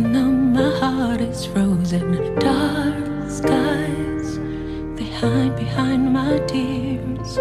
numb, my heart is frozen. Dark skies, they hide behind my tears.